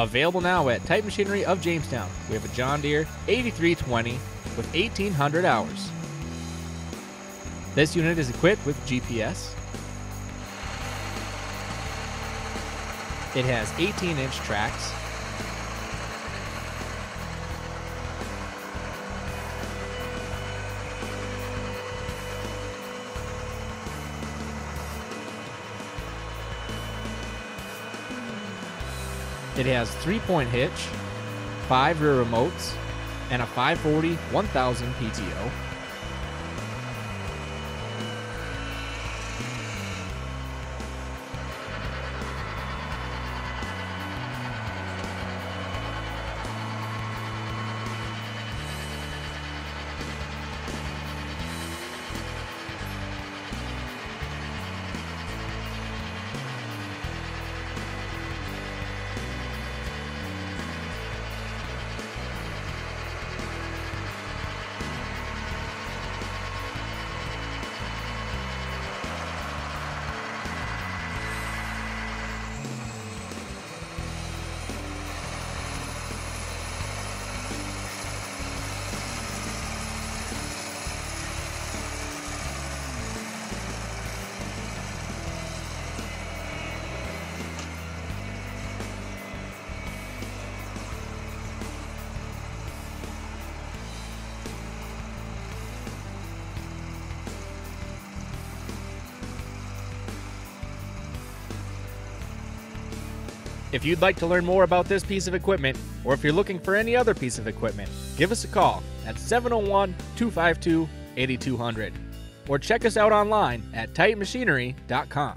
Available now at Titan Machinery of Jamestown. We have a John Deere 8320 with 1800 hours. This unit is equipped with GPS. It has 18 inch tracks. It has three point hitch, five rear remotes, and a 540 1000 PTO. If you'd like to learn more about this piece of equipment, or if you're looking for any other piece of equipment, give us a call at 701 252 8200 or check us out online at titanmachinery.com.